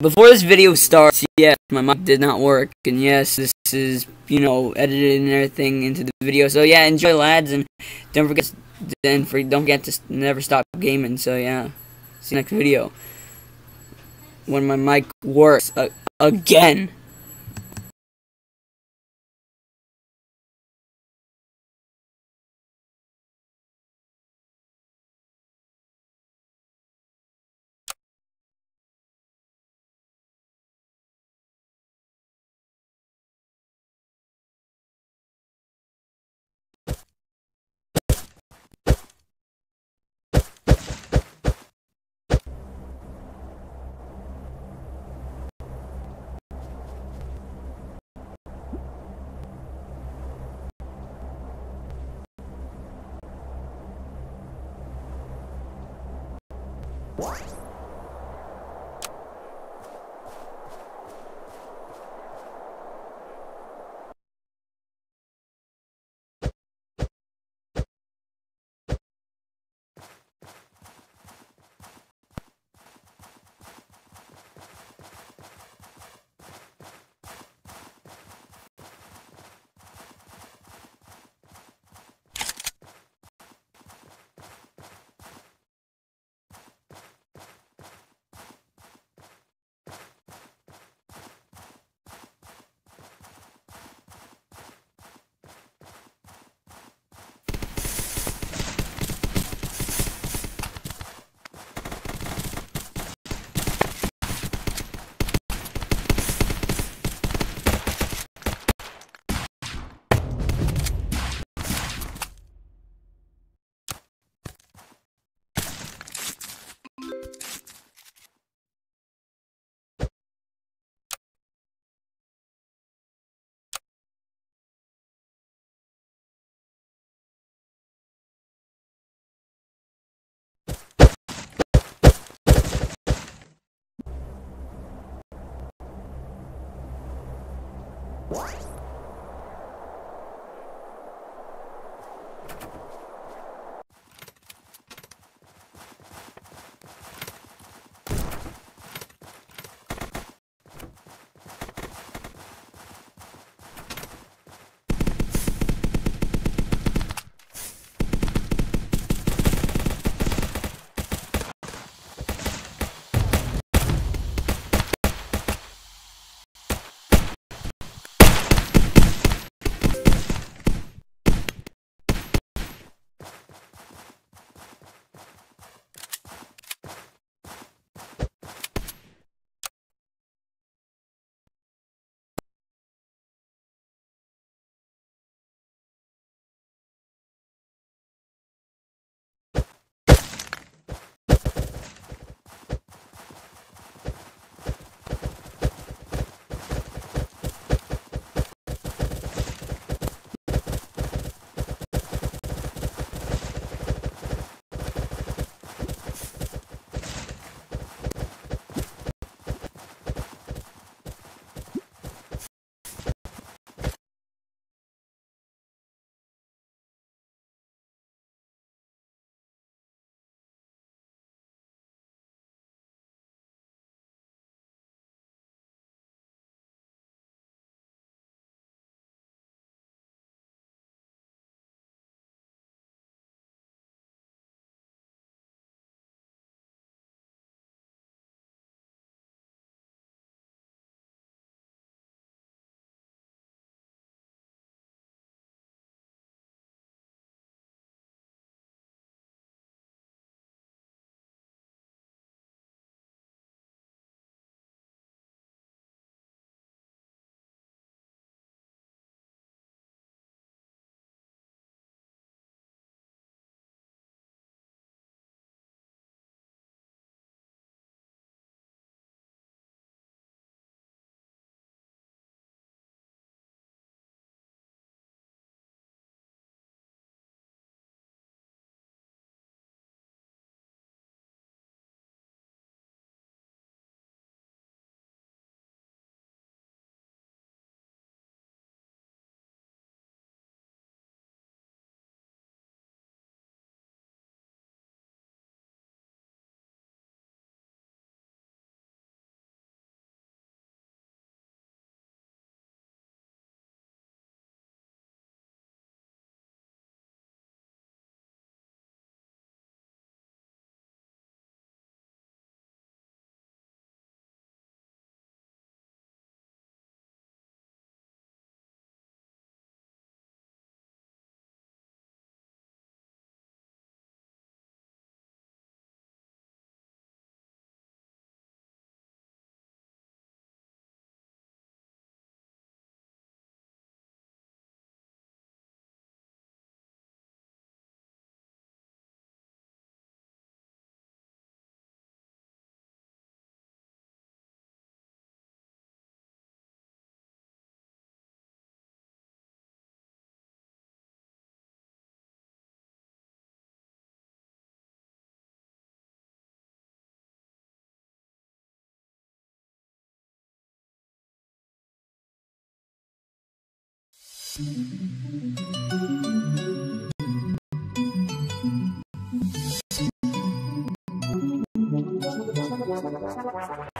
before this video starts, yes, my mic did not work, and yes, this is, you know, edited and everything into the video. So yeah, enjoy, lads, and don't forget, then for, don't forget to never stop gaming. So yeah, see you next video when my mic works uh, again. What? What? ます。